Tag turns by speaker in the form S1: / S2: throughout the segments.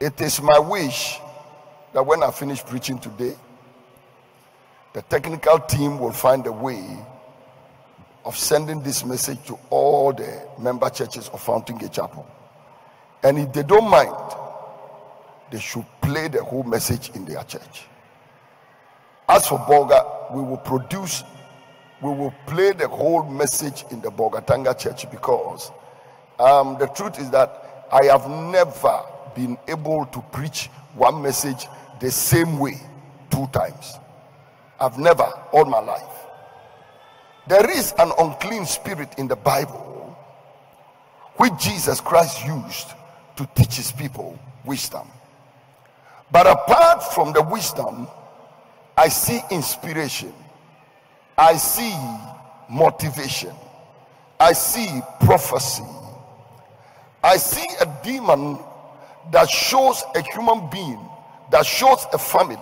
S1: It is my wish that when I finish preaching today, the technical team will find a way of sending this message to all the member churches of Fountain Gate Chapel. And if they don't mind, they should play the whole message in their church. As for Bolga, we will produce, we will play the whole message in the Bolgatanga church because um, the truth is that I have never been able to preach one message the same way two times. I've never, all my life. There is an unclean spirit in the Bible which Jesus Christ used to teach his people wisdom. But apart from the wisdom, I see inspiration, I see motivation, I see prophecy, I see a demon that shows a human being, that shows a family,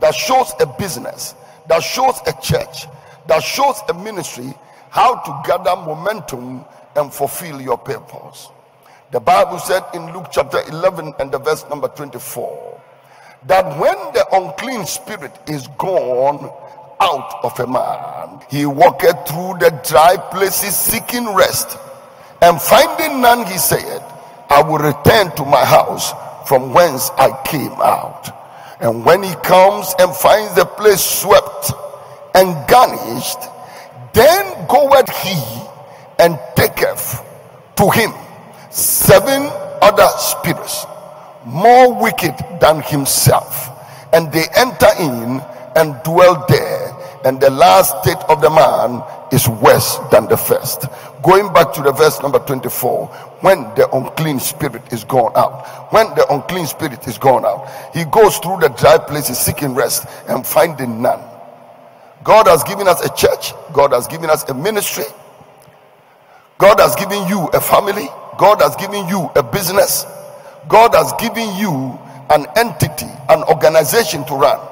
S1: that shows a business, that shows a church, that shows a ministry how to gather momentum and fulfill your purpose. The Bible said in Luke chapter 11 and the verse number 24 that when the unclean spirit is gone out of a man, he walketh through the dry places seeking rest, and finding none, he said, I will return to my house from whence I came out. And when he comes and finds the place swept and garnished, then goeth he and taketh to him seven other spirits more wicked than himself, and they enter in and dwell there. And the last state of the man is worse than the first. Going back to the verse number 24, when the unclean spirit is gone out, when the unclean spirit is gone out, he goes through the dry places seeking rest and finding none. God has given us a church, God has given us a ministry, God has given you a family, God has given you a business, God has given you an entity, an organization to run.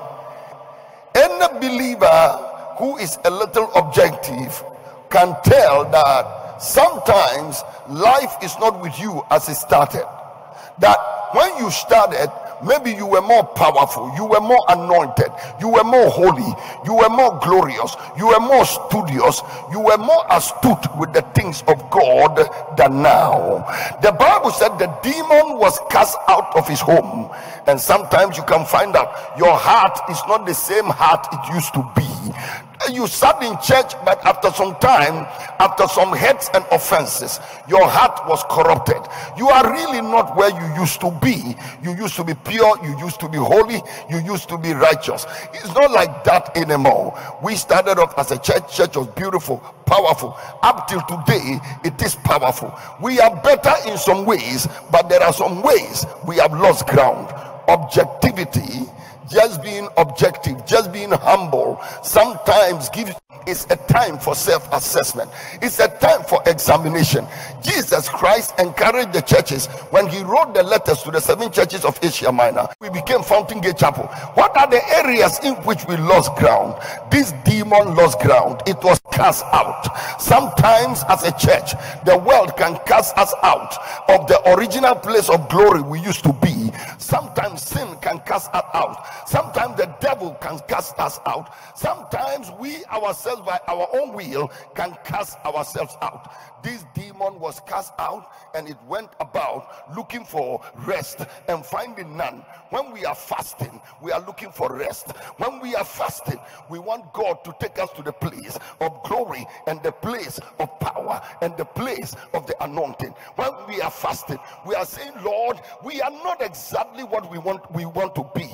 S1: Any believer who is a little objective can tell that sometimes life is not with you as it started. That when you started, maybe you were more powerful, you were more anointed, you were more holy, you were more glorious, you were more studious, you were more astute with the things of God than now. The Bible said the demon was cast out of his home, and sometimes you can find out your heart is not the same heart it used to be you sat in church, but after some time, after some hurts and offenses, your heart was corrupted. You are really not where you used to be. You used to be pure, you used to be holy, you used to be righteous. It's not like that anymore. We started off as a church, church was beautiful, powerful. Up till today, it is powerful. We are better in some ways, but there are some ways we have lost ground. Objectivity just being objective, just being humble, sometimes gives it's a time for self assessment, it's a time for examination. Jesus Christ encouraged the churches when he wrote the letters to the seven churches of Asia Minor. We became Fountain Gate Chapel. What are the areas in which we lost ground? This demon lost ground, it was cast out. Sometimes, as a church, the world can cast us out of the original place of glory we used to be. Sometimes sin can cast us out. Sometimes the devil can cast us out. Sometimes we ourselves ourselves by our own will can cast ourselves out. This demon was cast out and it went about looking for rest and finding none. When we are fasting, we are looking for rest. When we are fasting, we want God to take us to the place of glory and the place of power and the place of the anointing. When we are fasting, we are saying, Lord, we are not exactly what we want we want to be.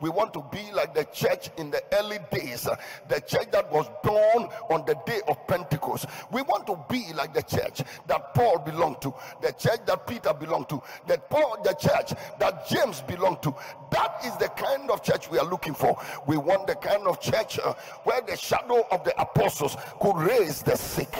S1: We want to be like the church in the early days, the church that was born on the day of Pentecost. We want to be like the church that Paul belonged to, the church that Peter belonged to, that Paul, the church that James belonged to. That is the kind of church we are looking for. We want the kind of church uh, where the shadow of the apostles could raise the sick.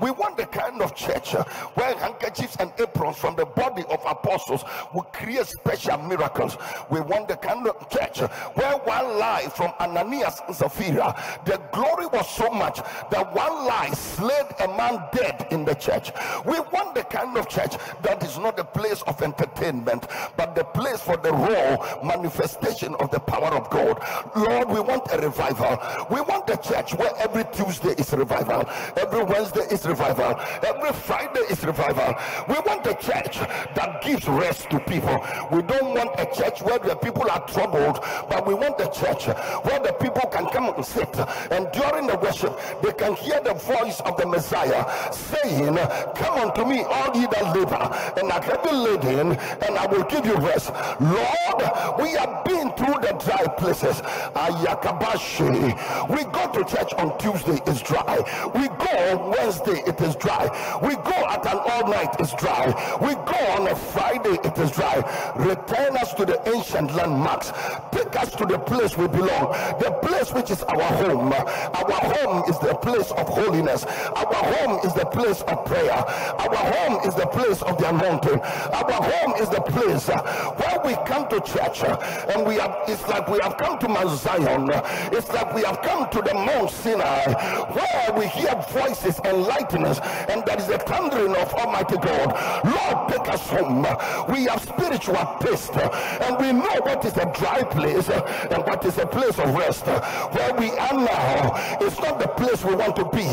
S1: We want the kind of church uh, where handkerchiefs and aprons from the body of apostles will create special miracles. We want the kind of church where one lie from Ananias and Sapphira, the glory was so much that one lie slayed a man dead in the church. We want the kind of church that is not a place of entertainment, but the place for the raw manifestation of the power of God. Lord, we want a revival. We want the church where every Tuesday is revival, every Wednesday is revival, every Friday is revival. We want a church that gives rest to people. We don't want a church where the people are troubled, but we want a church where the people can come and sit and during the worship they can hear the voice of the Messiah saying, Come unto me, all ye that labor and are heavy laden, and I will give you rest. Lord, we have been through the dry places. Ayakabashi. We go to church on Tuesday, it's dry. We go on Wednesday, it is dry. We go at an all night, it's dry. We go on a Friday, it is dry. Return us to the ancient landmarks. Take us to the place we belong. The place which is our home. Our home is the place of holiness. Our home is the place of prayer. Our home is the place of the anointing. Our home is the place uh, where we come to church uh, and we have it's like we have come to Mount Zion. It's like we have come to the Mount Sinai where we hear voices and lightnings and there is a thundering of Almighty God. Lord, take us home. We have spiritual taste and we know what is a dry place and what is a place of rest. Where we are now, it's not the place we want to be.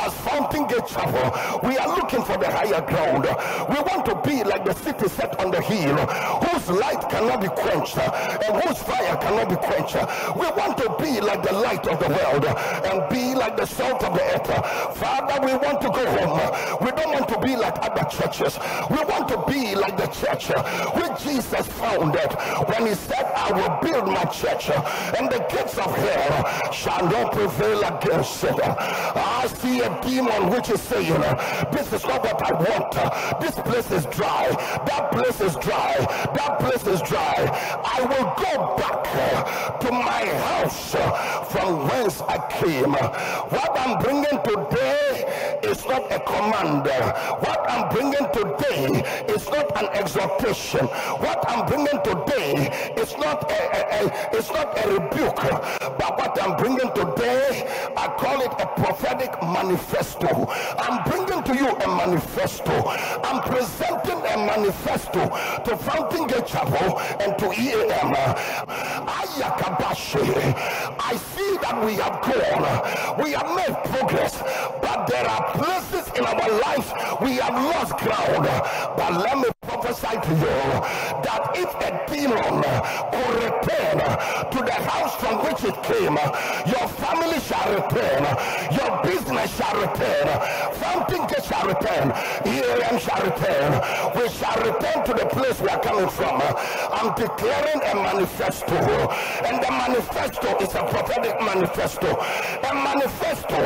S1: As Fountain Gate Chapel, we are looking for the higher ground. We want to be like the city set on the hill, whose light cannot be quenched and whose fire cannot be quenched. We want to be like the light of the world and be like the salt of the earth. Father, we want to go home. We don't want to be like other churches. We want to be like the church which Jesus founded when he said, I will build my church and the gates of hell shall not prevail against it. I see a demon which is saying, This is not what I want. This place is dry. That place is dry. That place is dry. I will go back to my house from whence I came. What I'm bringing today is not a command. What I'm bringing today is not an exhortation. What I'm bringing today is not a, a, a it's not a rebuke. But what I'm bringing today, I call it a prophetic manifesto. I'm bringing to you a manifesto. I'm presenting a manifesto to Fountain Gate Chapel and to EAM. I see that we have grown, we have made progress, but there are places in our lives we have lost ground. But let me prophesy to you that if a demon could return to the house from which it came, your family shall return, your business shall return, something shall return, EAM shall return. We shall return to the place we are coming from. I'm declaring a manifesto, and the manifesto is a prophetic manifesto. A manifesto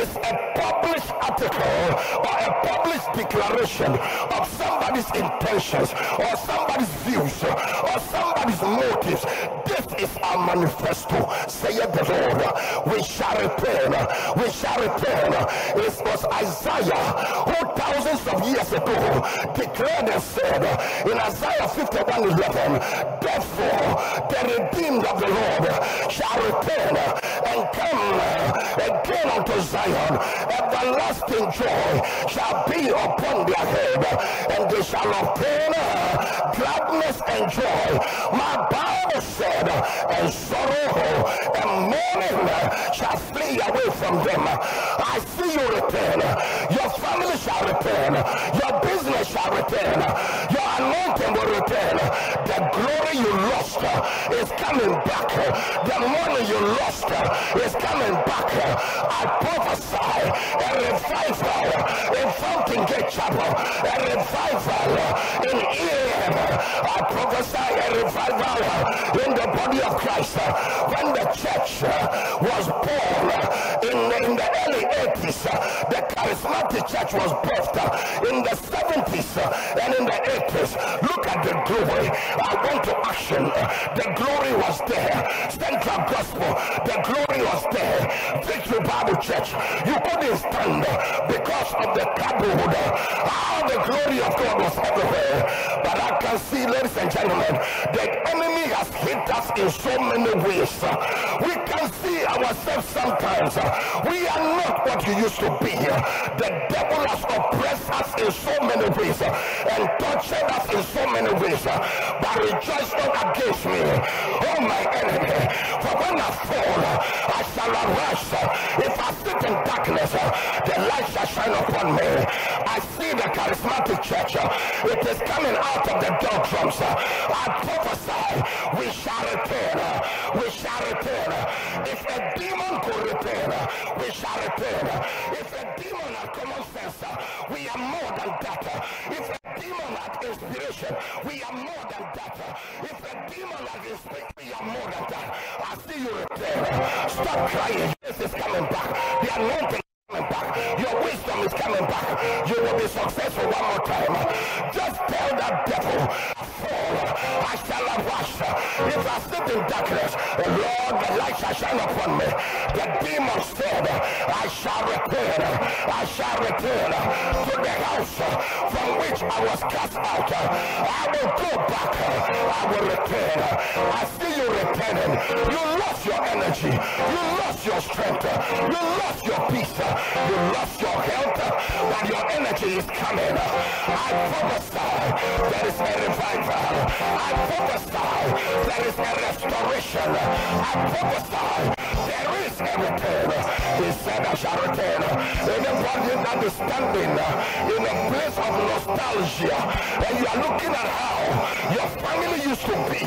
S1: is a published article or a published declaration of somebody's intentions or somebody's views or somebody's motives. This is our manifesto, saith the Lord. We shall return. We shall return. It was Isaiah who thousands of years ago declared and said in Isaiah 51 11, Therefore, the redeemed of the Lord shall return and come again unto Zion. Everlasting joy shall be upon their head, and they shall obtain gladness and joy. My Bible said, and sorrow and mourning shall flee away from them. I see you return. Your family shall return. Your business shall return. Your anointing will return. The glory you lost is coming back. The money you lost is coming back. I prophesy a revival in Fountain Gate Chapel, a revival in EAM. I prophesy a revival in the body of Christ. When the church was born in, in the early 80s, the charismatic church was birthed in the 70s and in the 80s. Look at the glory. I went to action. The glory was there. Central Gospel, the glory was there. Victory Bible Church, you couldn't stand because of the taboo. How the glory of God was But I can see, ladies and gentlemen, the enemy has hit us in so many ways. We can see ourselves sometimes. We are not what you used to be. The devil has oppressed us in so many ways and tortured us in so many ways. But rejoice not against me, oh my enemy. For when I fall, I shall arise. If I sit in darkness, the light shall shine upon me. I see the charismatic church. It is coming out of the doldrums. I prophesy, we shall return. We shall return. If a demon could return, we shall return. If a demon had common sense, we are more than that. If a demon had inspiration, we are more than that. If a demon had inspiration, we are more than that. I see you return. Stop crying. This is coming back. The anointing back. Your wisdom is coming back. You will be successful one more time. Just tell that devil, If I sit in darkness, the Lord, the light shall shine upon me. The demon said, I shall return. I shall return to the house from which I was cast out. I will go back. I will return. I see you returning. You lost your energy. You lost your strength. You lost your peace. You lost your health. But your energy is coming. I prophesy there is a revival. I prophesy there is a restoration. I prophesy there is a return. He said, I shall return. Anybody that is standing in a place of nostalgia and you are looking at how your family used to be,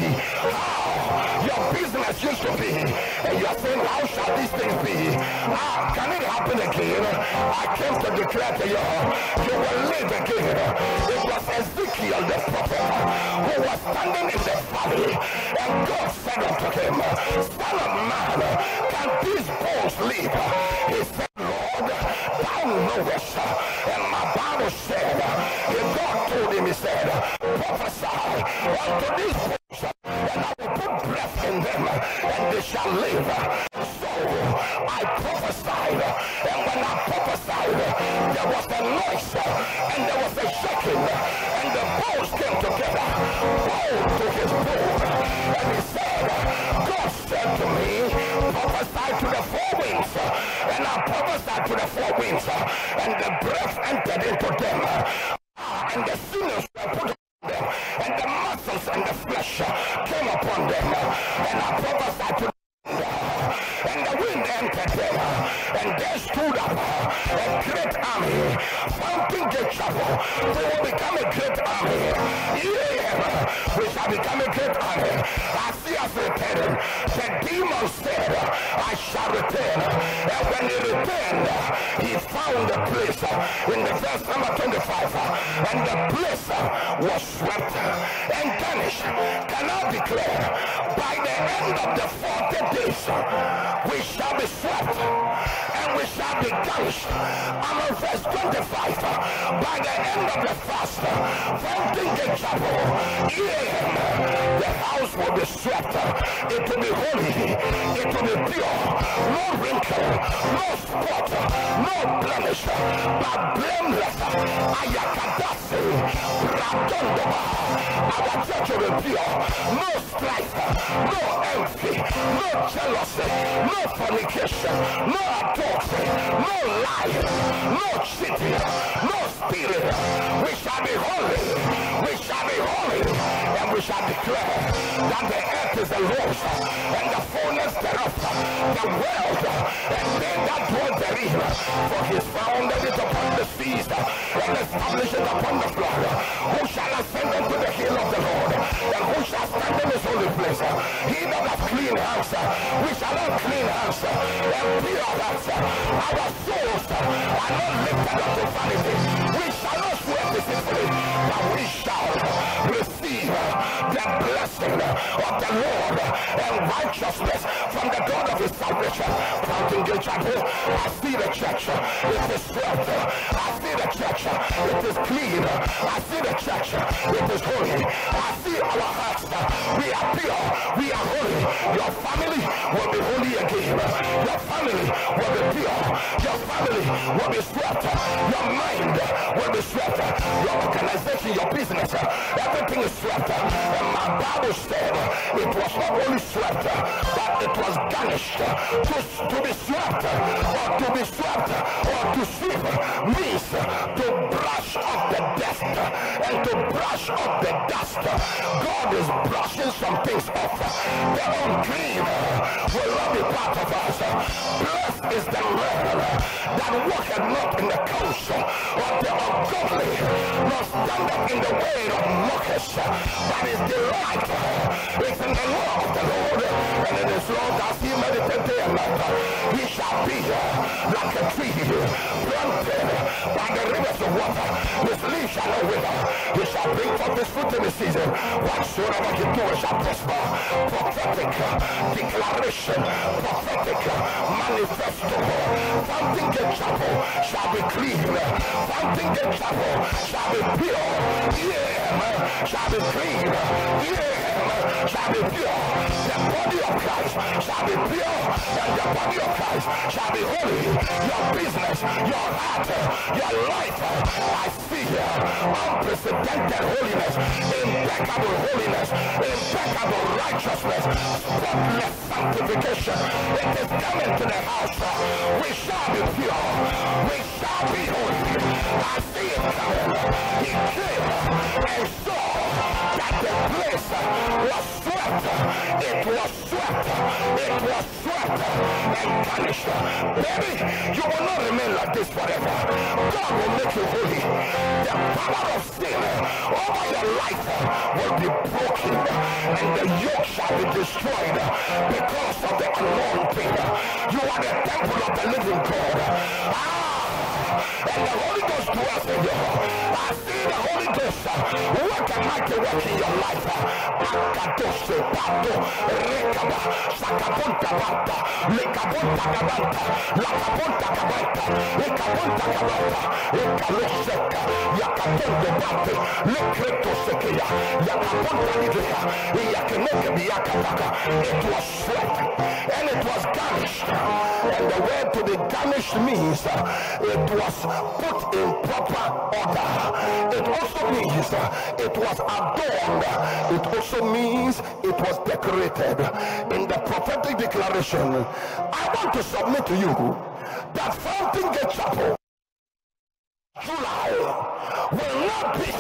S1: how your business used to be, and you are saying, How shall these things be? Ah, can it happen again? I came to declare to you, you will live again. It was Ezekiel the prophet who was standing in the valley, and God said unto him, Son of man, can these bones live? He said, Lord, thou knowest. And my Bible said, if God told him, he said, prophesy unto these bones, and I will put breath in them, and they shall live. So I prophesied, and when I prophesied, there was a noise, and there was a shaking, bone to his bone, and he said, God said to me, prophesy to the four winds, and I prophesied to the four winds, and the breath entered into them, Ah, and the and the place was swept and vanished. Can I declare, by the end of the 40 days, we shall be swept we shall be punished. I'm on verse 25. Uh, by the end of the fast, Fountain Gate Chapel, yeah, the house will be swept. Uh, it will be holy. It will be pure. No wrinkle, no spot, uh, no blemish, but blameless. Ayakadasi, Radondoma. Our church will be pure. No strife, no envy, no jealousy, no fornication, no adultery, no lying, no cheating, no stealing. We shall be holy. We shall be holy. And we shall declare that the earth is the Lord's and the fullness thereof, the world and they that dwell therein. For his founded it upon the seas and established upon the flood. Who shall ascend into the hill of the Lord? Who shall stand in his holy place? He that hath clean hands, we shall have clean hands and pure hearts. Our souls are not lifted up to vanity. We shall not swear deceitfully, but we shall receive the blessing of the Lord and righteousness from the God of his salvation. Fountain Gate Chapel, I see the church. It is swept. I church. It is clean. I see the church. It is holy. I see our hearts. We are pure. We are holy. Your family will be holy again. Your family will be pure. Your family will be swept. Your mind will be swept. Your organization, your business, everything is swept. And my Bible said it was not only swept, but it was garnished. To, to be swept, or to be swept, or to sweep means to brush off the dust and to brush off the dust. God is brushing some things off. The unclean will not be part of us. Blessed is the man that walketh not in the counsel of the ungodly, nor standeth in the way of mockers, but his delight is in the law of the Lord, and in his law does he meditate day and night. He shall be like a tree planted by the rivers of water. His leaf shall not wither. He shall bring forth his fruit in the season. Whatsoever he doeth shall prosper. Prophetic declaration, prophetic manifesto. Fountain Chapel shall be clean. Fountain Chapel shall be pure. Yeah, shall be clean. Yeah, shall be pure. The body of Christ shall be pure, and the body of Christ shall be holy. Your business, your heart, your life, I see here unprecedented holiness, impeccable holiness, impeccable righteousness, spotless sanctification. It is coming to the house. We shall be pure. Baby, you will not remain like this forever. God will make you holy. The power of sin over your life will be broken and the yoke shall be destroyed because of the anointing. You are the temple of the living God. Ah, and the Holy Ghost dwells in you. The Holy Ghost work a mighty work in your life. Akadoshe pato rekaba sakapunta banta lekapunta kabanta lakapunta kabanta lekapunta kabanta lekaloseka yakatonde bante lekreto sekeya yakapunta lideka yakeneke biyakataka it was sweat and it was garnished and the word to be garnished means it was put in proper order it also means it was adorned it also means it was decorated in the prophetic declaration i want to submit to you that fountain gate chapel July will not be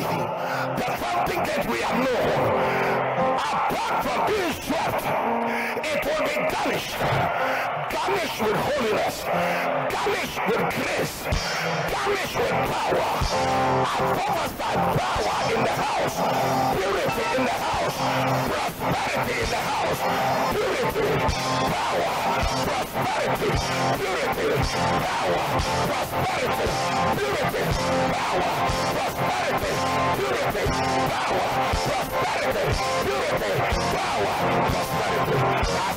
S1: the fountain gate we have known. Apart from being swept, it will be garnished. Garnished with holiness, garnished with grace, garnished with power. I prophesy power in the house, purity in the house, prosperity in the house, I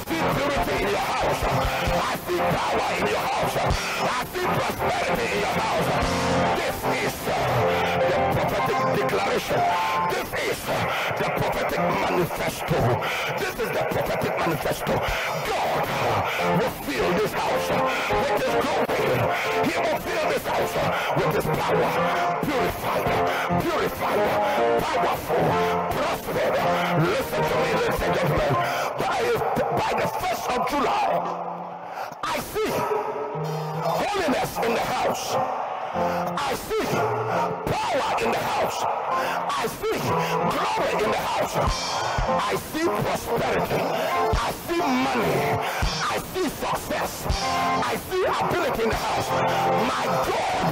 S1: see purity in your house. I see power in your house. I see prosperity in your house. This is the prophetic declaration. This is the prophetic manifesto. This is the prophetic. God will fill this house with his glory. He will fill this house with his power. Purified, purified, powerful, prospered. Listen to me, ladies and gentlemen. By, by the 1st of July, I see holiness in the house. I see power in the house. I see glory in the house. I see prosperity. I see money. I see success. I see ability in the house. My God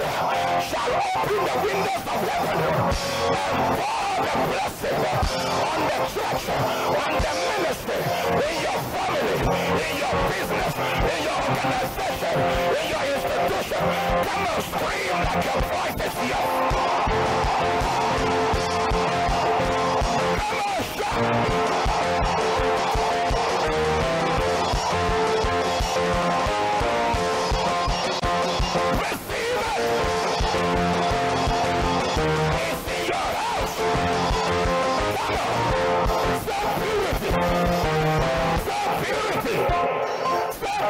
S1: shall open the windows of heaven and pour the blessing on the church, on the ministry, in your family, in your business, in your organization, in your institution. Come on, scream like your voice is here. Come on, shout.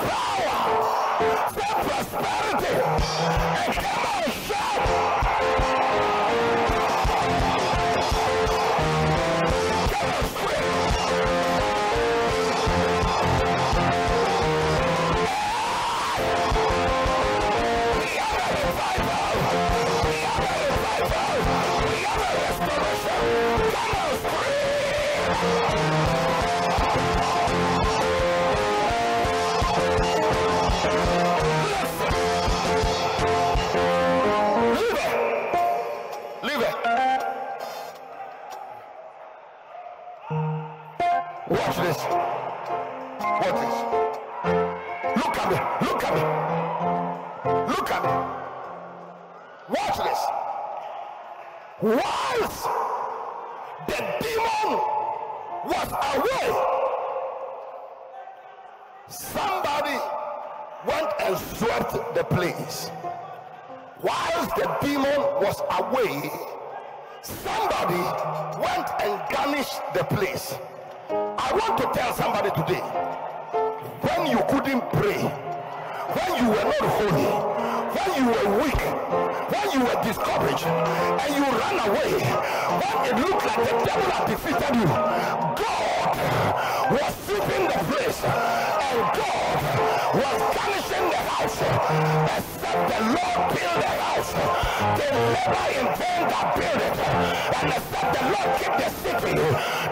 S1: power, for prosperity. It cannot Whilst the demon was away, somebody went and swept the place. Whilst the demon was away, somebody went and garnished the place. I want to tell somebody today when you couldn't pray, when you were not holy, when you were weak, when you were discouraged, and you ran away, when it looked like the devil had defeated you, God was sweeping the place, and God was garnishing the house. Except the Lord build the house, they labor in vain that build it, and except the Lord keep the city,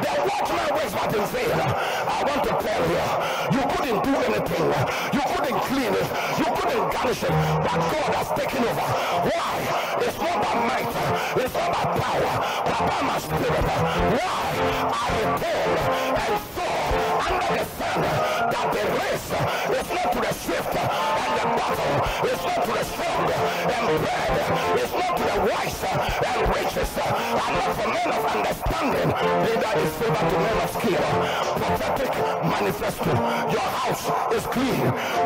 S1: the watchman waits what in vain. I want to tell you, you couldn't do anything, you couldn't clean it, you couldn't garnish it, but God has taken over. Why? It's not by might, it's not by power, but by my spirit. Why? I told and the sun that the race is not to the swift, and the battle is not to the strong, and bread is not to the wise, and riches are not for men of understanding, neither is favor to men of skill. Prophetic manifesto. Your house is clean.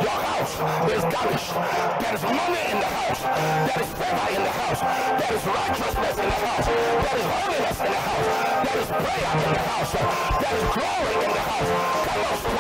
S1: Your house is garnished. There is money in the house. There is favor in the house. There is righteousness in the house. There is holiness in the house. There is prayer in the house. There is glory in the house. Come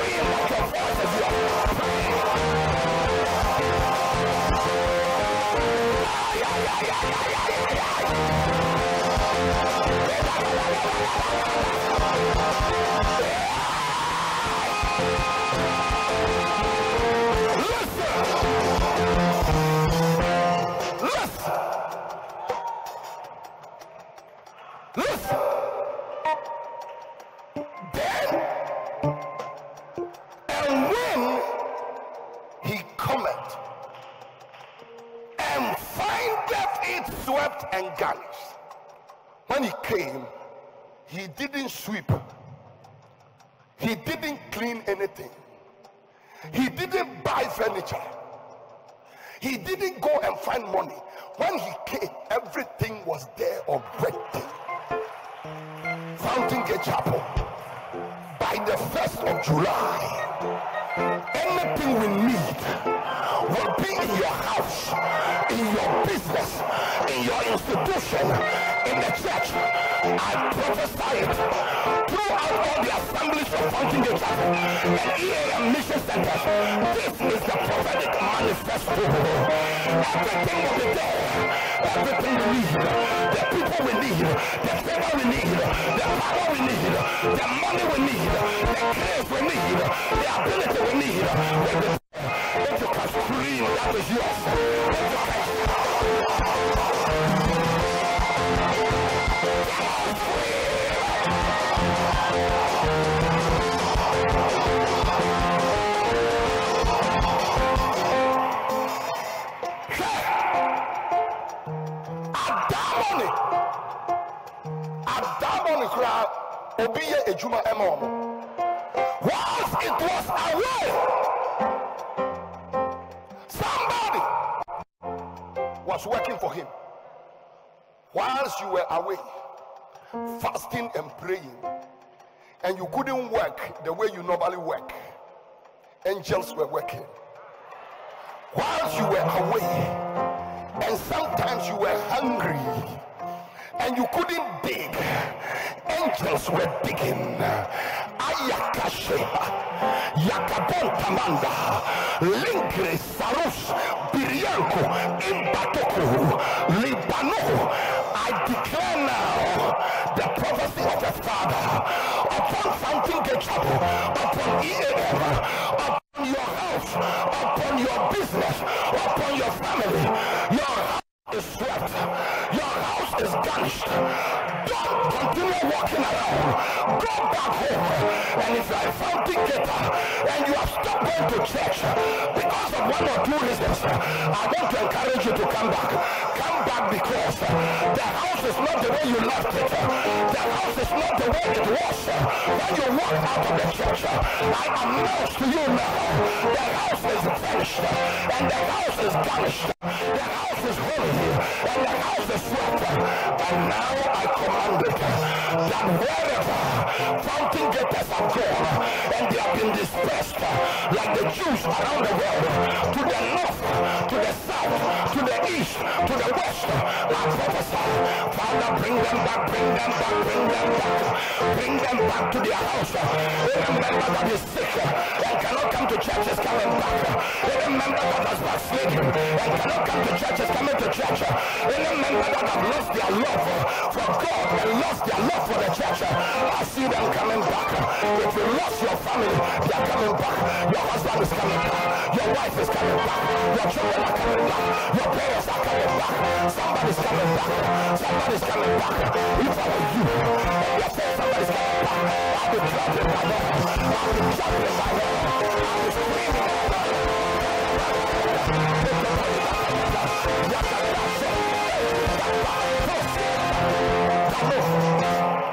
S1: garnished, when he came, he didn't sweep, he didn't clean anything, he didn't buy furniture. He didn't go and find money. When he came, everything was there already. Fountain Gate Chapel. By the 1st of July, anything we need will be in your house, in your business, in your institution, in the church. I prophesy it throughout all the assemblies of Fountain Gate Chapel and EAM Mission Centers. This is the prophetic manifesto. Everything will be there. Everything we need, the people we need, the favor we need, the power we need, the money we need, the grace we need, the ability we need. You can scream, that is yours. You can adamoni. Adamoni koraa obi yɛ adwuma ɛma ɔmo working for him. Whilst you were away fasting and praying and you couldn't work the way you normally work angels were working. Whilst you were away and sometimes you were hungry and you couldn't dig angels were digging. Ayakashe yakabon tamanda linkre sarus Birianko, Imbatoko, Libano. I declare now the prophecy of the Father upon Fountain Gate Chapel, upon EAM, upon your house, upon your business, upon your family. Your house is swept, your house is garnished. Continue walking around. Go back home. And if you are a fountain gater and you have stopped going to church because of one or two reasons, I want to encourage you to come back. Come back because the house is not the way you left it. The house is not the way it was when you walked out of the church. I announce to you now, the house is finished and the house is garnished. The house is holy and the house is swept. And now I command it that wherever fountain gators have gone and they have been dispersed like the Jews around the world to the north, to the south, to the east, to the west, I prophesy, Father, bring them back, bring them back, bring them back, bring them back to their house. Any member that is sick and cannot come to church is coming back. Any member that has backslidden and cannot come to church is coming to church. Any member that have lost their love for God and lost their love for the church, I see them coming back. If you lost your family, they are coming back. Your husband is coming back. Your wife is coming back. Your children are coming back. Your parents are coming back. Somebody's coming back. Somebody's coming back. If I you, and you somebody's coming back, I'll be jumping by them. I'll be jumping by them. I'll be screaming by them. And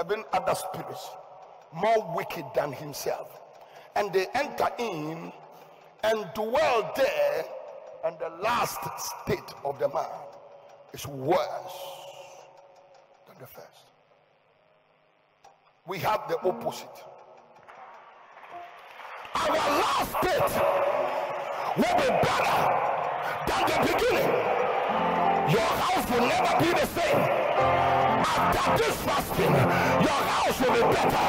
S1: seven other spirits more wicked than himself. And they enter in and dwell there, and the last state of the man is worse than the first. We have the opposite. Our last state will be better than the beginning. Your house will never be the same. After this fasting, your house will be better.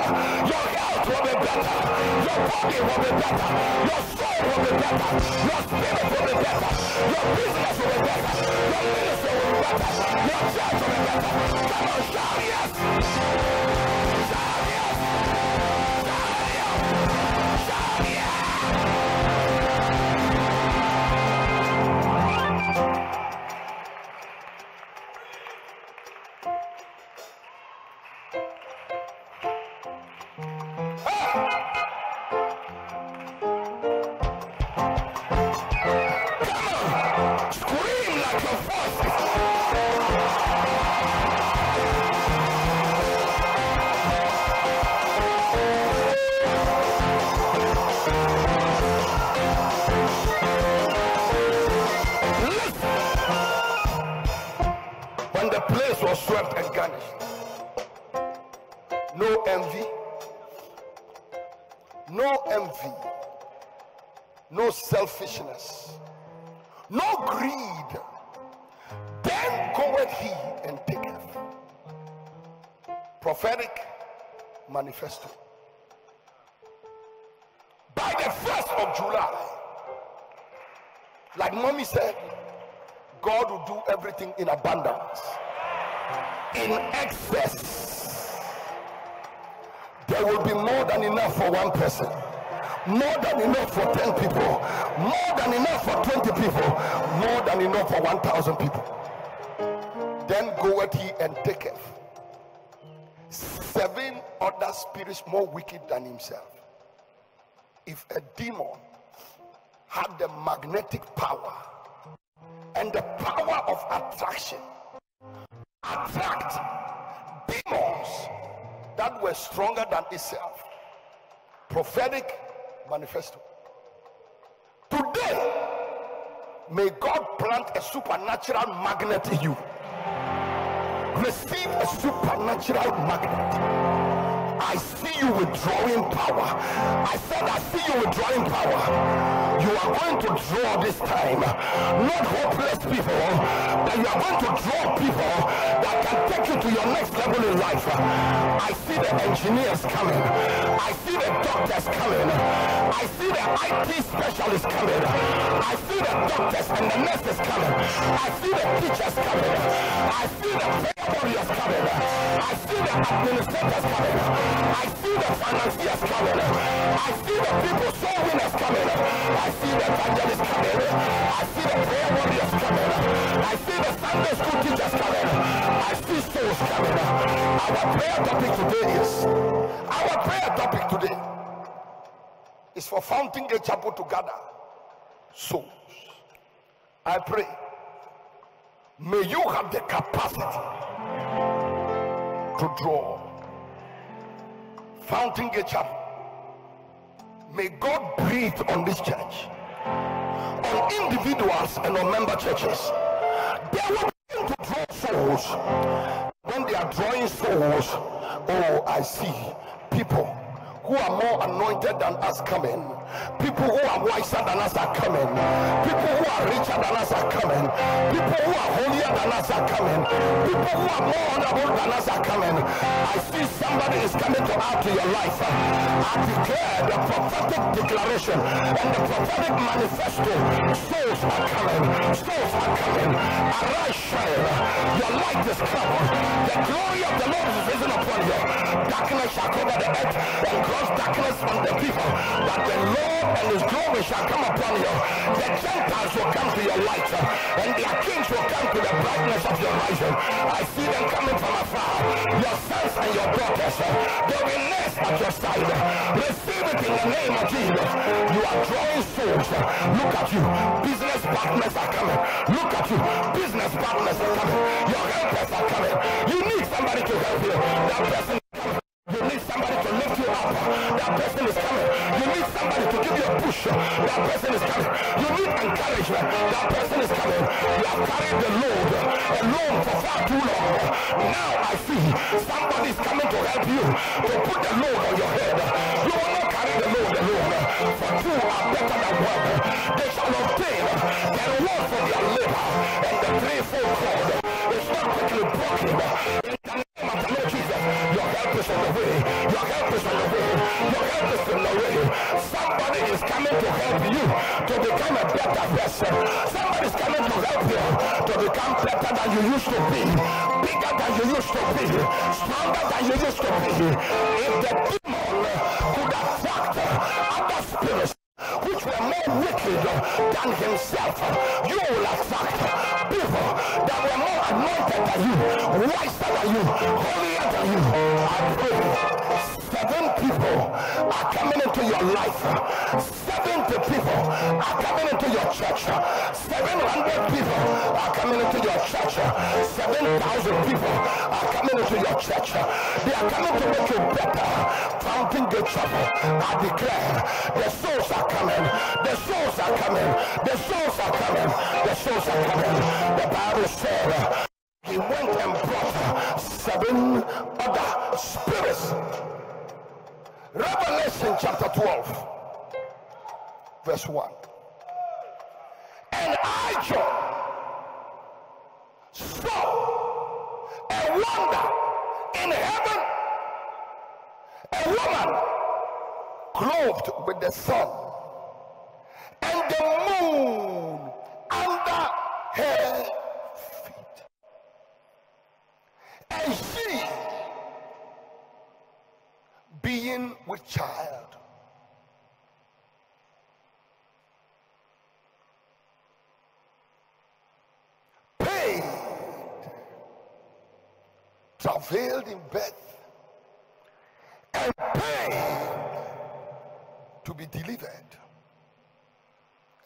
S1: Your health will be better. Your body will be better. Your soul will be better. Your spirit will be better. Your business will be better. Your ministry will be better. Your church will be better. Come on, shout yes. In abundance, in excess. There will be more than enough for one person more than enough for 10 people, more than enough for 20 people, more than enough for 1,000 people. Then goeth he and taketh seven other spirits more wicked than himself. If a demon had the magnetic power and the power of attraction, attract demons that were stronger than itself. Prophetic manifesto. Today, may God plant a supernatural magnet in you. Receive a supernatural magnet. I see you withdrawing power. I said, I see you withdrawing power. You are going to draw this time, not hopeless people, but you are going to draw people that can take you to your next level in life. I see the engineers coming. I see the doctors coming. I see the IT specialists coming. I see the doctors and the nurses coming. I see the teachers coming. I see the prayer warriors coming. I see the administrators coming. I see the financiers coming. I see the people soul winners coming. I see the evangelists coming. I see the prayer warriors coming. I see the Sunday school teachers coming. I see souls coming. Our prayer topic today is our prayer topic today is for Fountain Gate Chapel to gather souls. I pray. May you have the capacity to draw Fountain Gate Chapel. May God breathe on this church, on individuals and on member churches. They will begin to draw souls. When they are drawing souls, oh, I see people who are more anointed than us coming People who are wiser than us are coming. People who are richer than us are coming. People who are holier than us are coming. People who are more honorable than us are coming. I see somebody is coming to add to your life. I declare the prophetic declaration and the prophetic manifesto. Souls are coming. Souls are coming. Arise, shine. Your light is coming. The glory of the Lord is risen upon you. Darkness shall cover the earth and gross darkness on the people. But the Lord And his glory shall come upon you. The Gentiles will come to your light, and their kings will come to the brightness of your rising. I see them coming from afar. Your sons and your daughters, they will nest at your side. Receive it in the name of Jesus. You are drawing souls. Look at you. Business partners are coming. Look at you. Business partners are coming. Your helpers are coming. You need somebody to help you. That person That person is coming. You need somebody to give you a push. That person is coming. You need encouragement. That person is coming. You have carried the load alone for far too long. Now I see somebody is coming to help you to put the load on your head. You will not carry the load alone. For two are better than one. They shall obtain the reward for their labor. And the threefold cord is not quickly broken person. Somebody is coming to help you to become better than you used to be, bigger than you used to be, stronger than you used to be. If the demon could attract other spirits which were more wicked than himself, you will attract people that were more anointed than you, wiser than you, holier than you. I pray seven people are coming into your life. Seventy people are coming into your church. Seven hundred people are coming into your church. Seven thousand people are coming into your church. They are coming to make you better. Fountain Gate trouble, I declare the souls are coming. The souls are coming. The souls are coming. The souls are coming. The Bible said he went and brought seven other spirits. Revelation chapter 12, verse 1. And I, John, saw a wonder in heaven a woman clothed with the sun and the moon under her feet. and she being with child paid travailed in birth and paid to be delivered.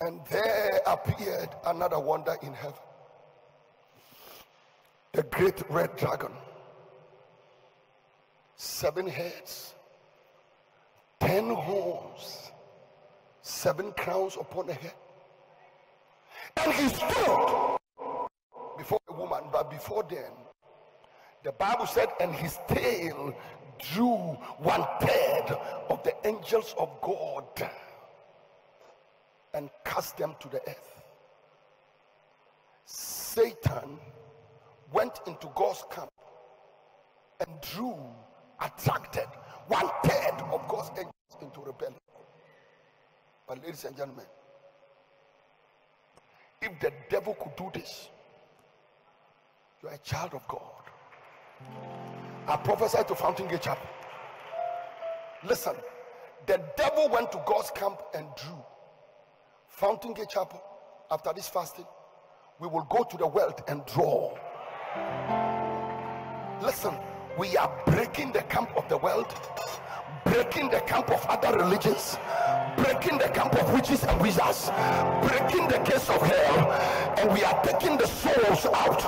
S1: And there appeared another wonder in heaven. The great red dragon. Seven heads, ten horns, seven crowns upon the head. And he stood before a woman, but before then, the Bible said, and his tail drew one third of the angels of God and cast them to the earth. Satan went into God's camp and drew, attracted one third of God's angels into rebellion. But, ladies and gentlemen, if the devil could do this, you are a child of God. I prophesied to Fountain Gate Chapel. Listen, the devil went to God's camp and drew. Fountain Gate Chapel, after this fasting, we will go to the world and draw. Listen, we are breaking the camp of the world, breaking the camp of other religions, breaking the camp of witches and wizards, breaking the case of hell, and we are taking the souls out.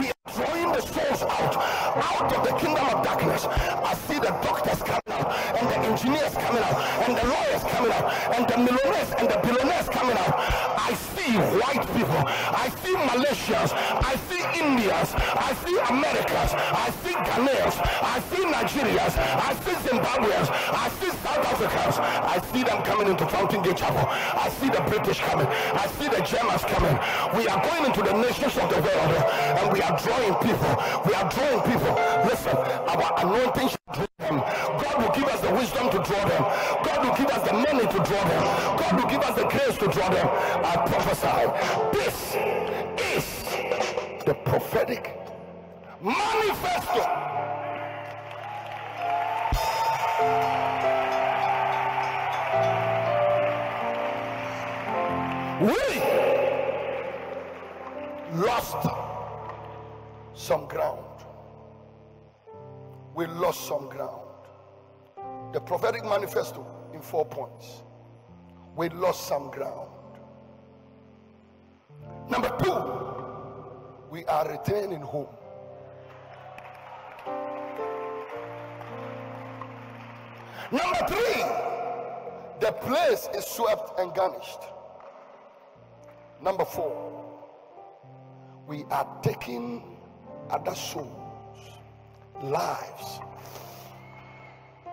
S1: We are drawing the souls out, out of the kingdom of darkness. I see the doctors coming out, and the engineers coming out, and the lawyers coming out, and the millionaires and the billionaires coming out. I see white people, I see Malaysians, I see Indians, I see Americans, I see Ghanaians, I see Nigerians, I see Zimbabweans, I see South Africans, I see them coming into Fountain Gate Chapel. I see the British coming, I see the Germans coming. We are going into the nations of the world, and we are drawing people. We are drawing people. Listen, our anointing shall draw them. God will give us the wisdom to draw them. God will give us the money to draw them. God will give us the grace to draw them. I prophesy. This is the prophetic manifesto. We lost some ground. We lost some ground. The prophetic manifesto in four points. We lost some ground. Number two, we are returning home. Number three, the place is swept and garnished. Number four, we are taking other souls, lives,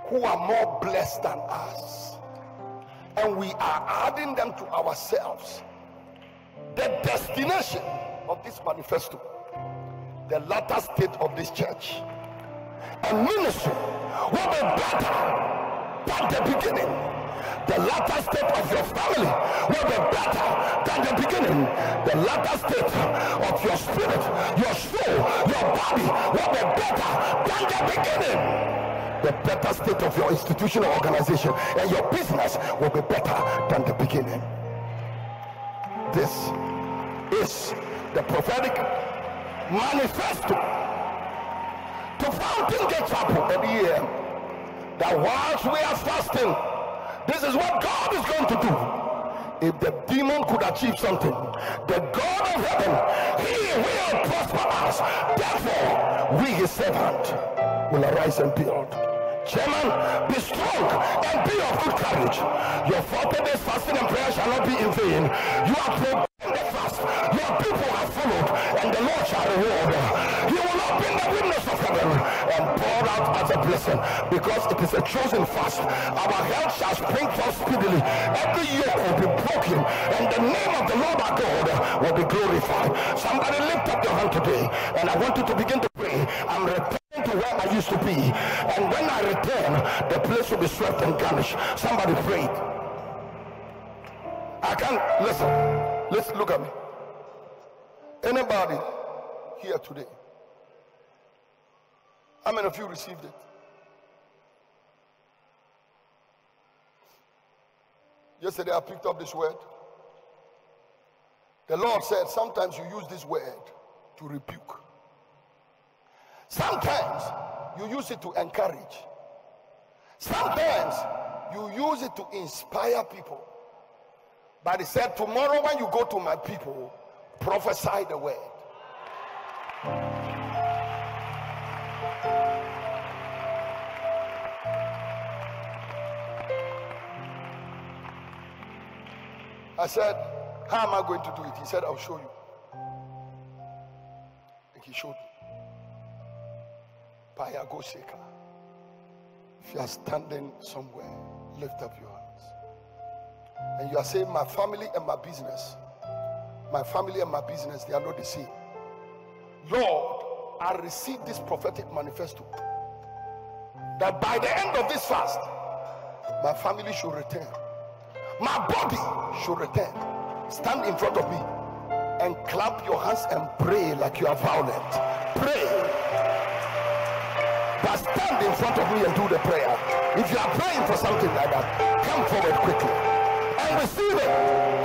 S1: who are more blessed than us, and we are adding them to ourselves. The destination of this manifesto, the latter state of this church, and ministry will be better than the beginning the latter state of your family will be better than the beginning. The latter state of your spirit, your soul, your body will be better than the beginning. The better state of your institution or organization and your business will be better than the beginning. This is the prophetic manifesto to Fountain Gate Chapel every year that whilst we are fasting, this is what God is going to do. If the demon could achieve something, the God of heaven, he will prosper us. Therefore, we his servant will arise and build. Chairman, be strong and be of good courage. Your 40 days fasting and prayer shall not be in vain. You are proclaimed the fast. Your people have followed, and the Lord shall reward. them. He will open the windows of heaven and pour out as a blessing because it is a chosen fast. Our health shall spring forth speedily. Every yoke will be broken, and the name of the Lord our God will be glorified. Somebody lift up your hand today, and I want you to begin to pray. I'm where I used to be, and when I return, the place will be swept and garnished. Somebody prayed. I can't listen. Let's look at me. Anybody here today? How many of you received it? Yesterday I picked up this word. The Lord said sometimes you use this word to rebuke. Sometimes you use it to encourage. Sometimes you use it to inspire people. But he said, Tomorrow, when you go to my people, prophesy the word. I said, How am I going to do it? He said, I'll show you. And he showed me. If you are standing somewhere, lift up your hands. And you are saying, My family and my business, my family and my business, they are not the same. Lord, I receive this prophetic manifesto that by the end of this fast, my family should return, my body should return. Stand in front of me and clap your hands and pray like you are violent. Pray. But stand in front of me and do the prayer. If you are praying for something like that, come forward quickly and receive it.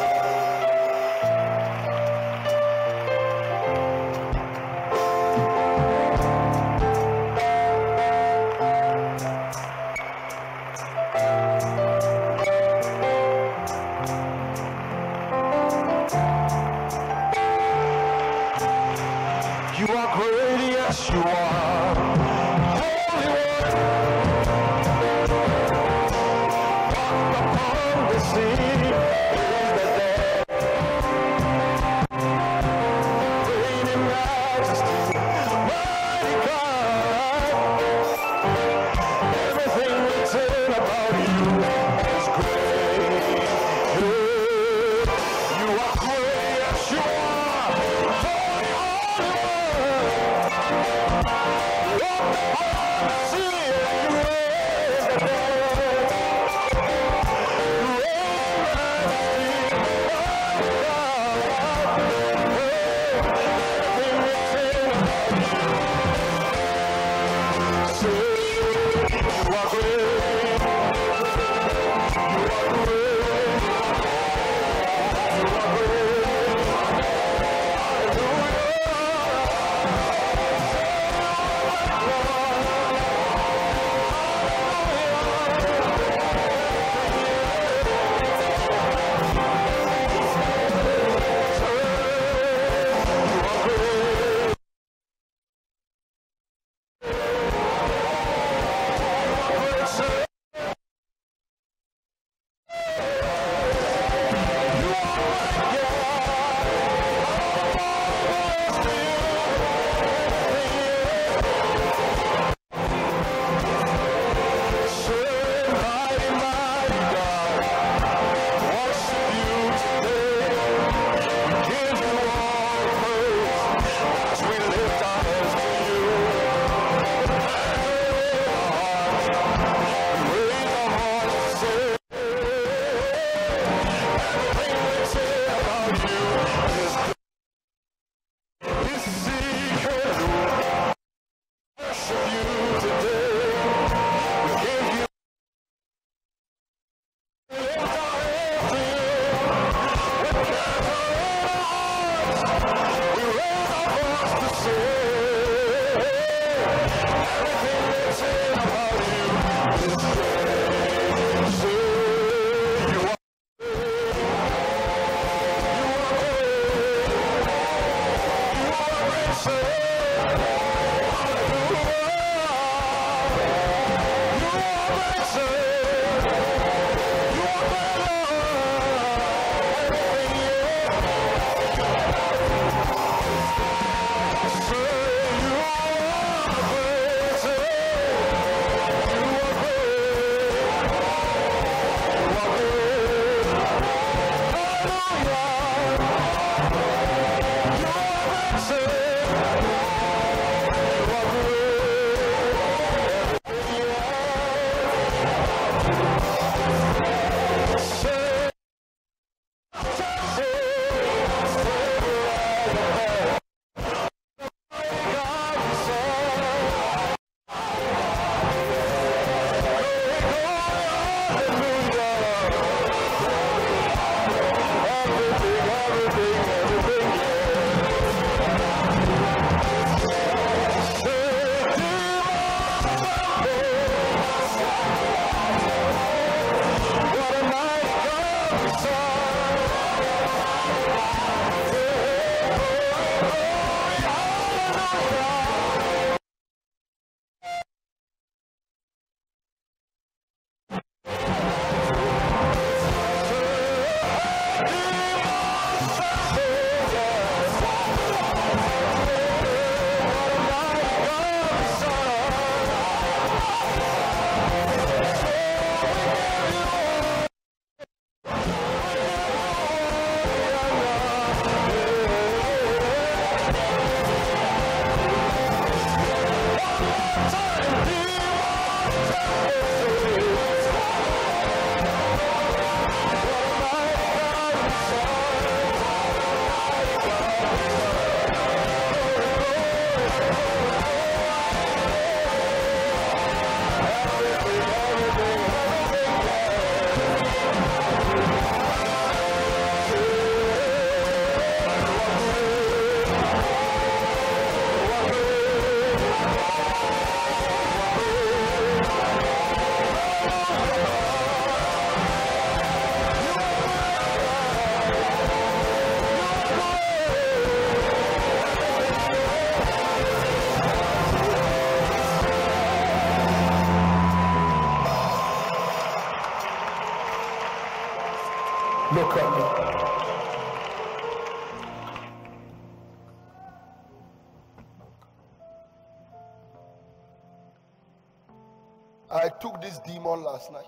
S1: I took this demon last night.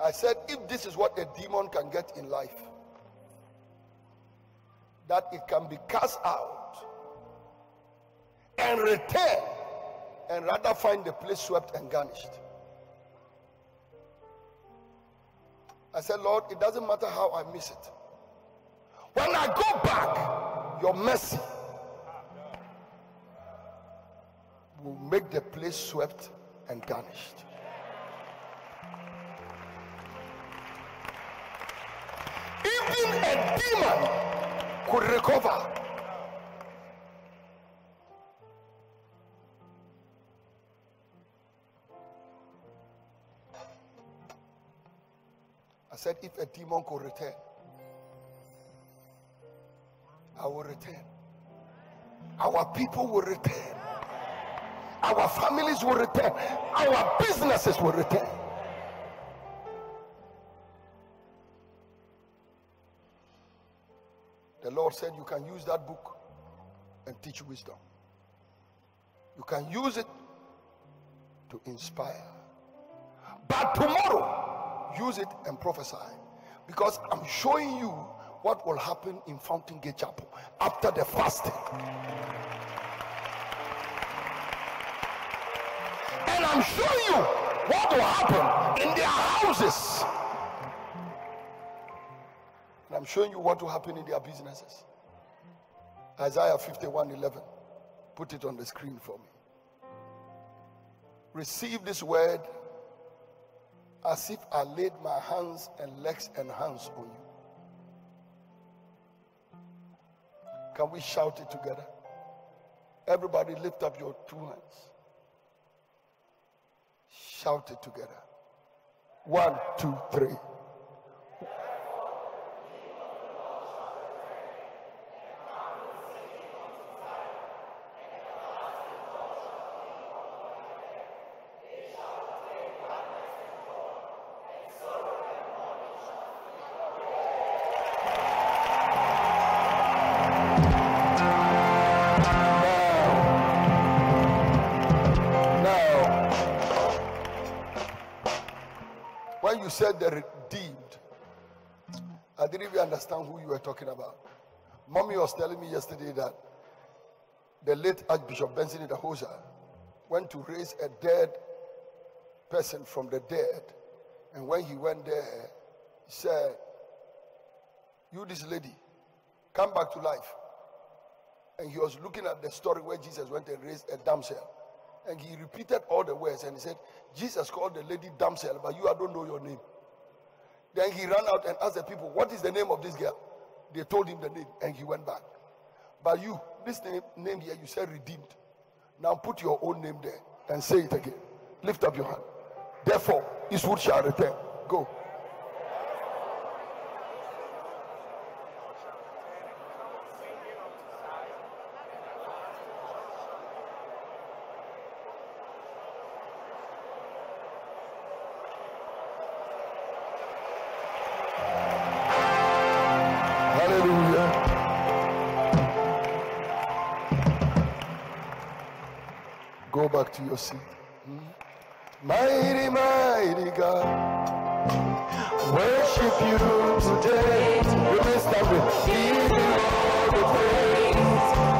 S1: I said, if this is what a demon can get in life, that it can be cast out and return and rather find the place swept and garnished. I said, Lord, it doesn't matter how I miss it. When I go back, your mercy will make the place swept and garnished. Even a demon could recover. I said, if a demon could return, I will return. Our people will return. Our families will return. Our businesses will return. The Lord said you can use that book and teach wisdom. You can use it to inspire. But tomorrow, use it and prophesy. Because I'm showing you what will happen in Fountain Gate Chapel after the fasting. And I'm showing you what will happen in their houses. And I'm showing you what will happen in their businesses. Isaiah 51 11. Put it on the screen for me. Receive this word as if I laid my hands and legs and hands on you. Can we shout it together? Everybody lift up your two hands. Shout it together. One, two, three. Understand who you were talking about. Mommy was telling me yesterday that the late Archbishop Benson Idahosa went to raise a dead person from the dead. And when he went there, he said, You, this lady, come back to life. And he was looking at the story where Jesus went and raised a damsel. And he repeated all the words and he said, Jesus called the lady damsel, but you, I don't know your name. Then he ran out and asked the people, What is the name of this girl? They told him the name and he went back. But you, this name, name here, you said redeemed. Now put your own name there and say it again. Lift up your hand. Therefore, Eastwood shall return. Go. To your seat. Mighty, mighty God, worship you today. Give you all the praise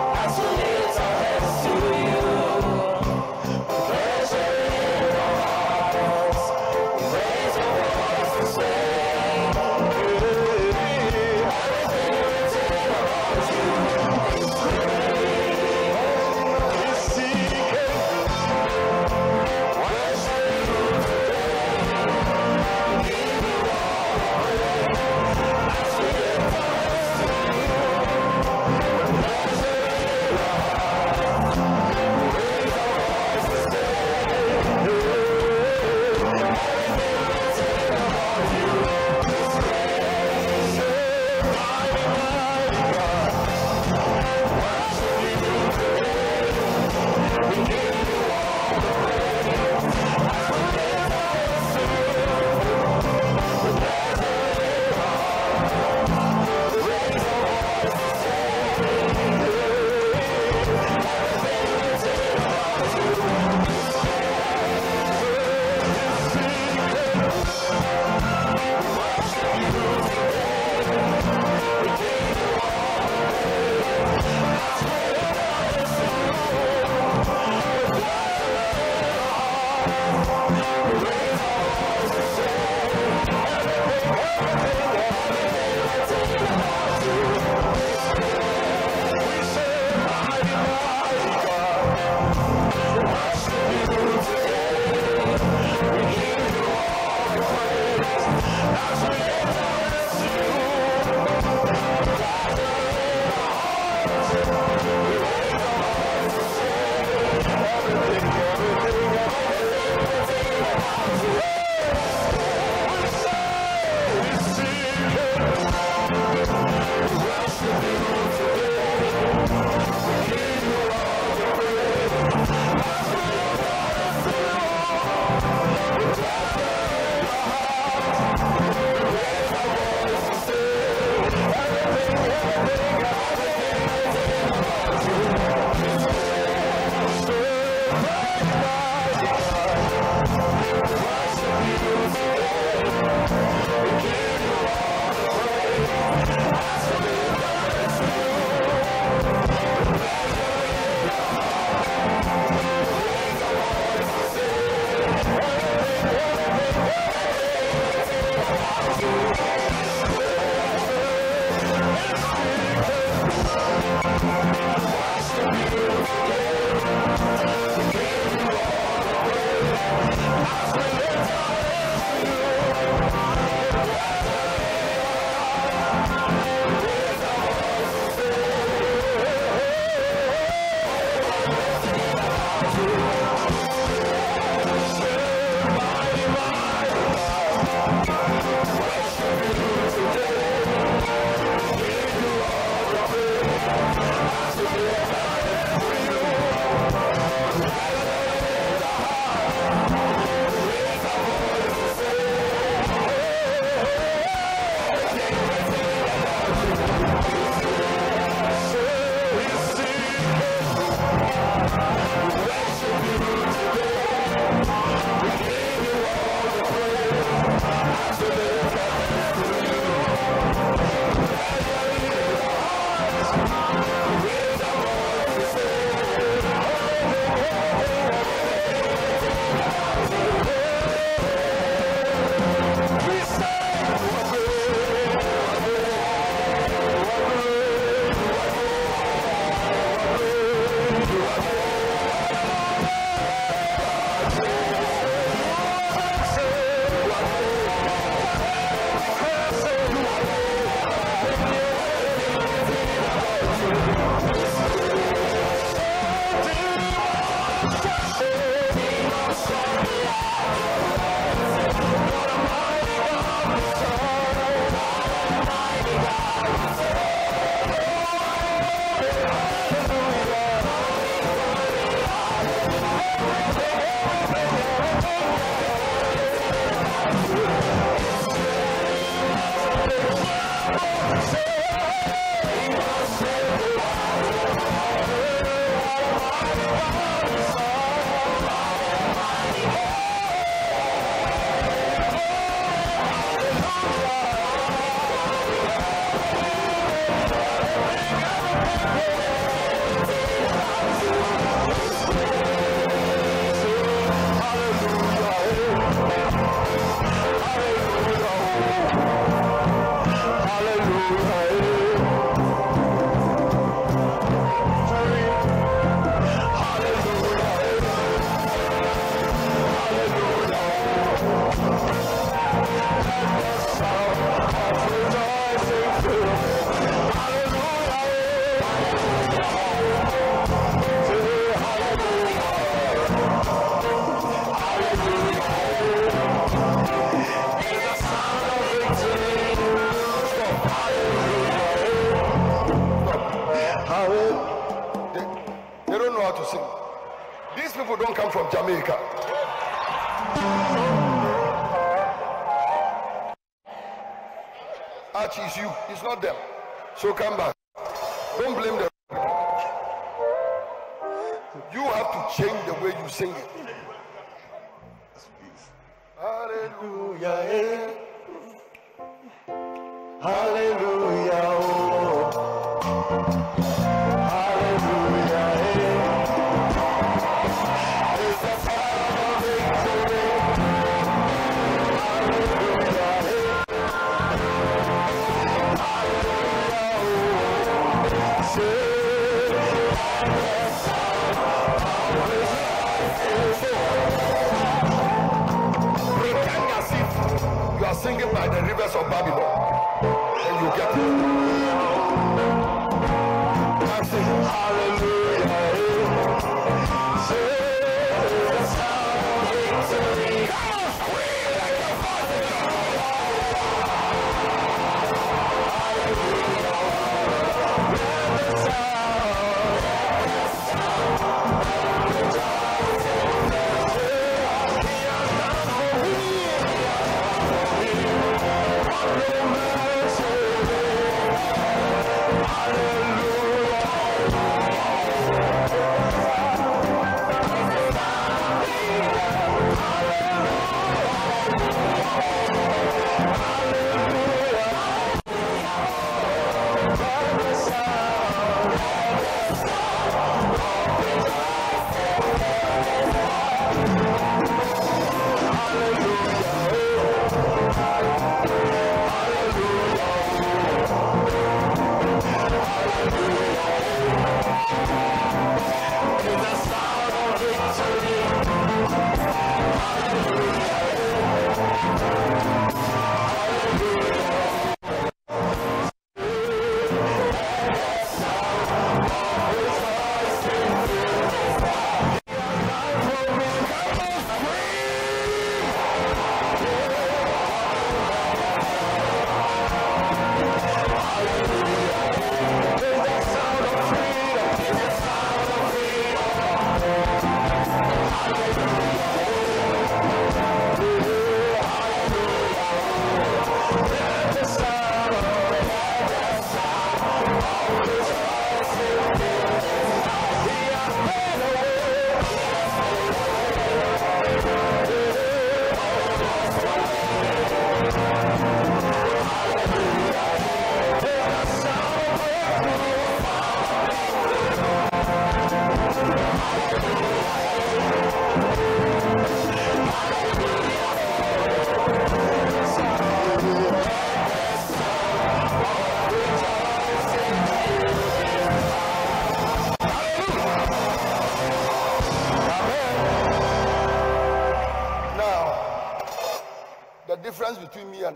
S1: So come.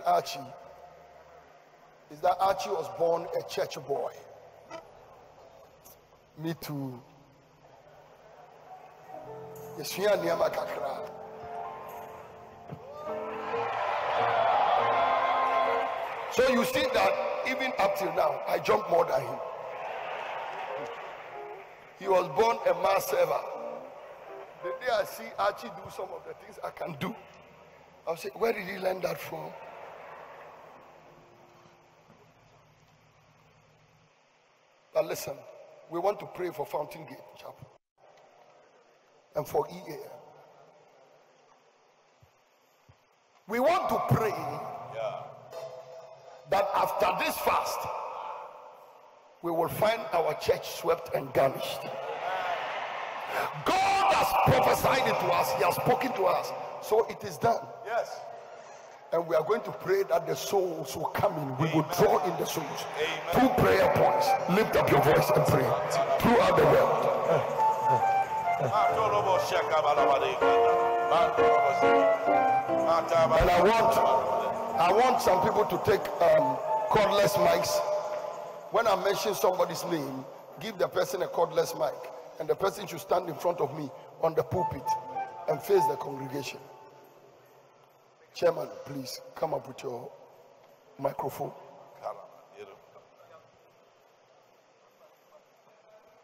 S1: Archie is that Archie was born a church boy. Me too. Yesua nneɛma kakra. So you see that even up till now, I jump more than him. He was born a mass server. The day I see Archie do some of the things I can do, I'll say, Where did he learn that from? Listen, we want to pray for Fountain Gate Chapel and for EA. We want to pray that after this fast, we will find our church swept and garnished. God has prophesied it to us, He has spoken to us, so it is done.
S2: Yes.
S1: And we are going to pray that the souls will come in. We will draw in the souls. Two prayer points. Lift up your voice and pray throughout the world. And I want, I want some people to take um, cordless mics. When I mention somebody's name, give the person a cordless mic, and the person should stand in front of me on the pulpit and face the congregation. Chairman, please come up with your microphone.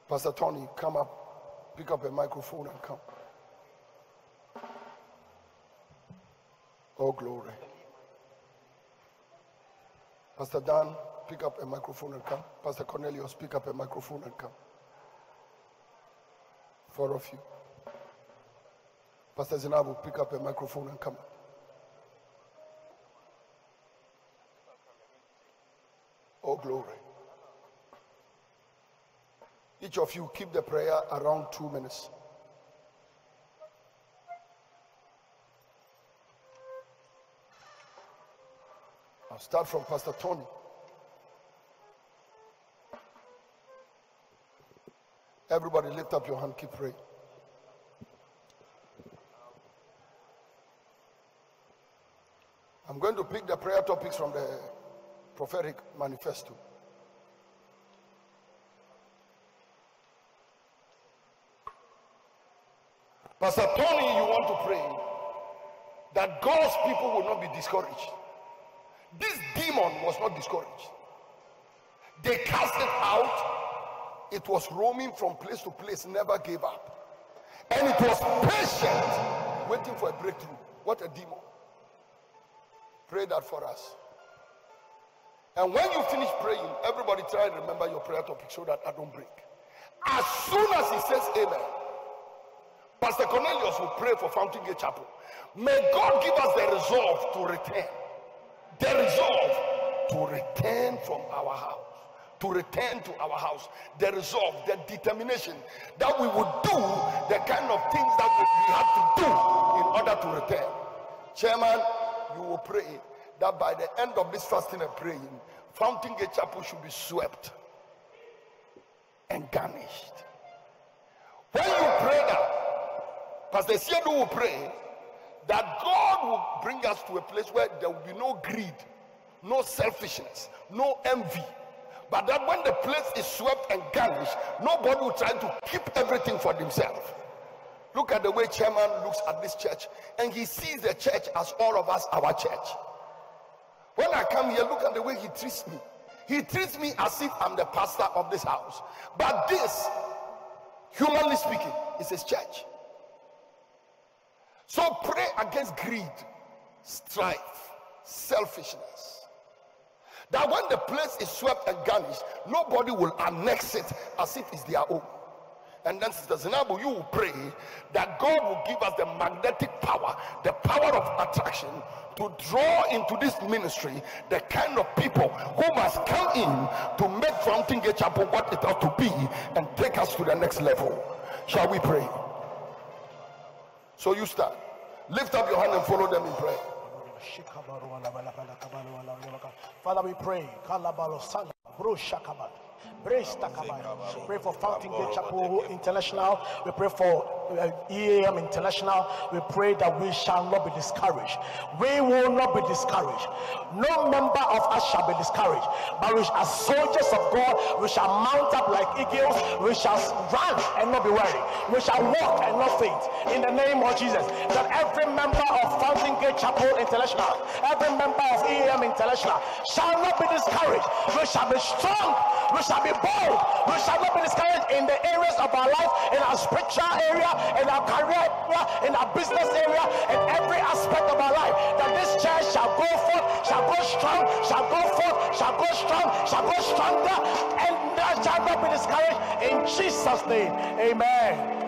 S1: Pastor Tony, come up, pick up a microphone and come. Oh, glory. Pastor Dan, pick up a microphone and come. Pastor Cornelius, pick up a microphone and come. Four of you. Pastor Zinabu, pick up a microphone and come. Glory. Each of you keep the prayer around two minutes. I'll start from Pastor Tony. Everybody lift up your hand, keep praying. I'm going to pick the prayer topics from the prophetic manifesto. Pastor Tony, you want to pray that God's people will not be discouraged. This demon was not discouraged. They cast it out. It was roaming from place to place, never gave up. And it was patient, waiting for a breakthrough. What a demon. Pray that for us. And when you finish praying, everybody try and remember your prayer topic so that I don't break. As soon as he says amen, Pastor Cornelius will pray for Fountain Gate Chapel. May God give us the resolve to return. The resolve to return from our house. To return to our house. The resolve, the determination that we would do the kind of things that we have to do in order to return. Chairman, you will pray that by the end of this fasting and praying, Fountain Gate Chapel should be swept and garnished. When you pray that, Pastor Siedu will pray that God will bring us to a place where there will be no greed, no selfishness, no envy. But that when the place is swept and garnished, nobody will try to keep everything for themselves. Look at the way chairman looks at this church, and he sees the church as all of us, our church. When I come here, look at the way he treats me. He treats me as if I'm the pastor of this house. But this, humanly speaking, is his church. So pray against greed, strife, selfishness. That when the place is swept and garnished, nobody will annex it as if it's their own. And then, Sister Zinabu, you will pray that God will give us the magnetic power, the power of attraction to draw into this ministry the kind of people who must come in to make Fountain Gate Chapel what it ought to be and take us to the next level. Shall we pray? So you start. Lift up your hand and follow them in prayer.
S2: Father, we pray. Pray for Fountain Gate Chapel International. We pray for uh, EAM International. We pray that we shall not be discouraged. We will not be discouraged. No member of us shall be discouraged. But we, as soldiers of God, we shall mount up like eagles. We shall run and not be weary. We shall walk and not faint. In the name of Jesus. That every member of Fountain Gate Chapel International, every member International shall not be discouraged. We shall be strong. We shall be bold. We shall not be discouraged in the areas of our life, in our spiritual area, in our career area, in our business area, in every aspect of our life. That this church shall go forth, shall go strong, shall go forth, shall go strong, shall go stronger, and that shall not be discouraged in Jesus' name. Amen.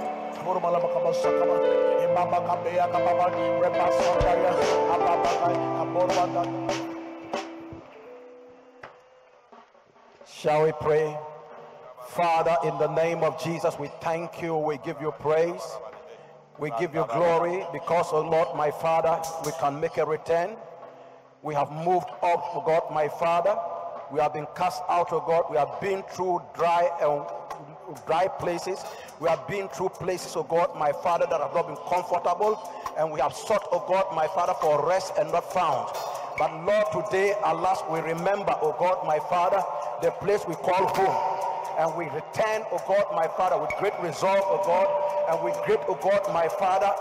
S2: Shall we pray? Father, in the name of Jesus, we thank you. We give you praise. We give you glory because, oh Lord, my Father, we can make a return. We have moved up, oh God, my Father. We have been cast out, oh God. We have been through dry and dry places. We have been through places, oh God, my Father, that have not been comfortable. And we have sought, oh God, my Father, for rest and not found. But Lord, today, alas, we remember, oh God, my Father, the place we call home. And we return, oh God, my Father, with great resolve, oh God, and with great, oh God, my Father,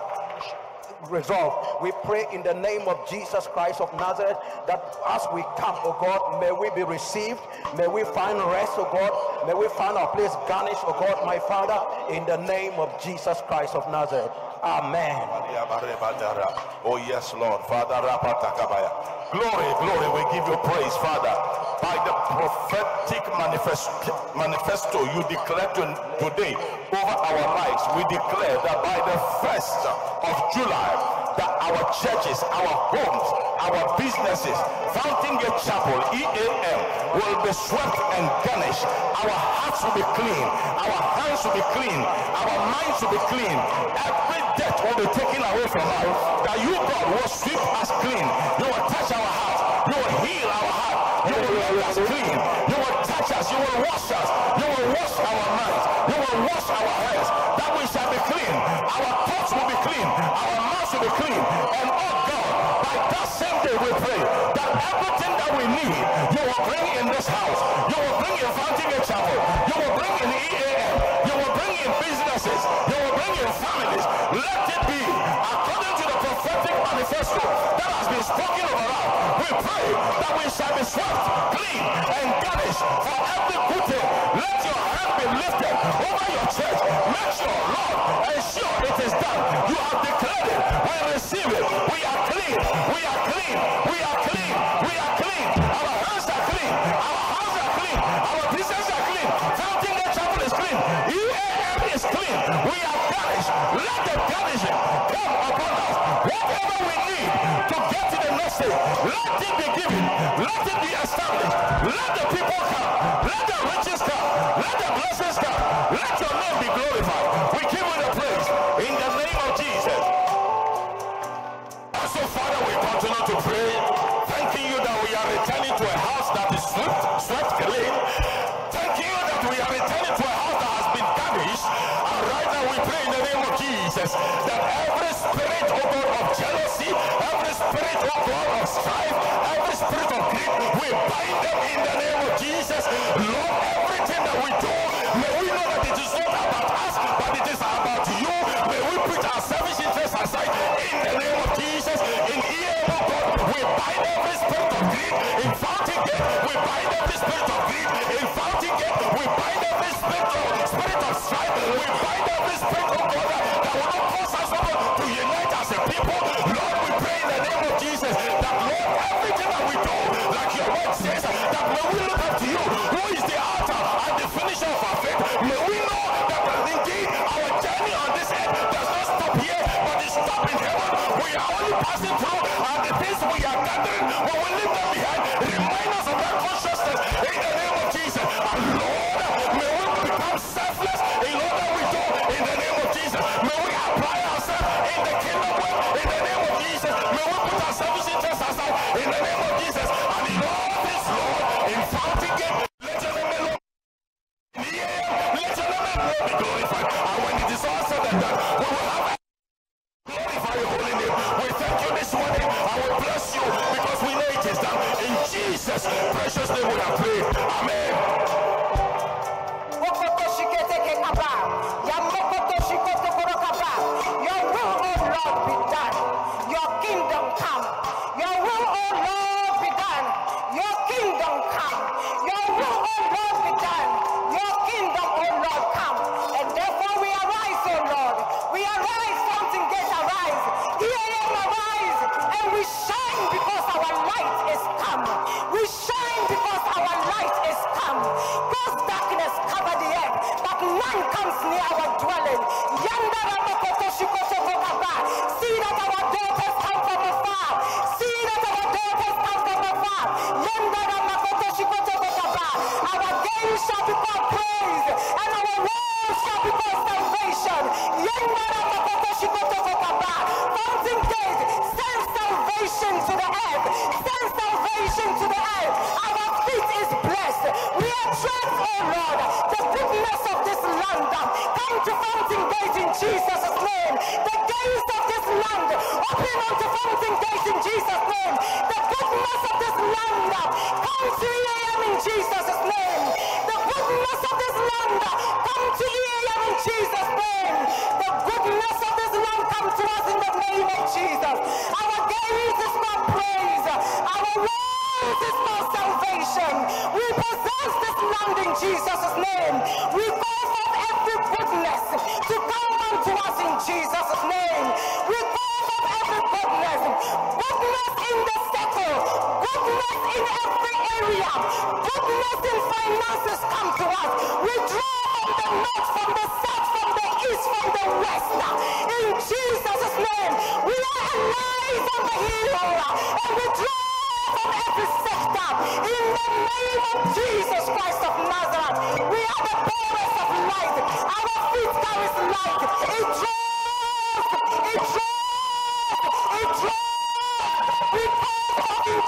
S2: resolve. We pray in the name of Jesus Christ of Nazareth that as we come, oh God, may we be received, may we find rest, oh God, may we find our place garnished, oh God, my Father, in the name of Jesus Christ of Nazareth. Amen.
S3: Oh, yes, Lord. Father. Glory, glory. We give you praise, Father. By the prophetic manifest- manifesto you declare to, today over our lives, we declare that by the 1st of July, that our churches, our homes, our businesses, Fountain Gate Chapel, EAM, will be swept and garnished. Our hearts will be clean, our hands will be clean, our minds will be clean. Every debt will be taken away from us. That you, God, will sweep us clean. You will touch our hearts, you will heal our heart, you will make us clean, you will touch us, you will wash us, you will wash our minds, you will wash our hands, that we shall be clean. Our thoughts will be clean, our mouths will be clean, and oh God, by that same day we pray that everything that we need, you will bring in this house, Let it be established. Let the people come. Let the riches come. Let the blessings come. Let your name be glorified. We give you the praise in the name of Jesus. So, Father, we continue to pray, thanking you that we are returning to a house that is swept, swept clean. Thanking you that we are returning to a house that has been garnished. And right now we pray in the name of Jesus that every spirit, oh God, of jealousy, every spirit, oh God, of strife, spirit of greed, we bind them in the name of Jesus. Lord, everything that we do, may we know that it is not about us, but it is about you. May we put our selfish interests aside in the name of Jesus. In oh God, we bind every spirit of greed. In Fountain Gate, we bind every spirit of greed. In Fountain Gate, we bind every spirit of, spirit of strife. We bind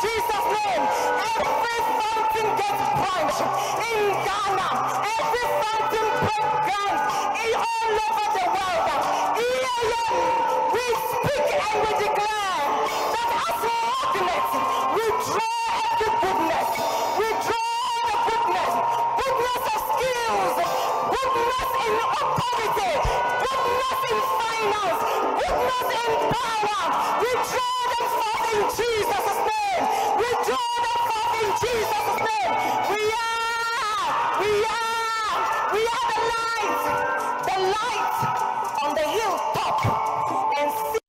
S3: Jesus' name, every Fountain Gate church in
S4: Ghana. Every Fountain Gate church all over the world. EAM, we speak and we declare that as magnets, we draw every goodness. We draw the goodness. Goodness of skills. Goodness in authority. Goodness in finance. Goodness in power. We draw that Father in Jesus' name. We are that Father in Jesus' name. We are, we are, we are the light, the light on the hilltop. And see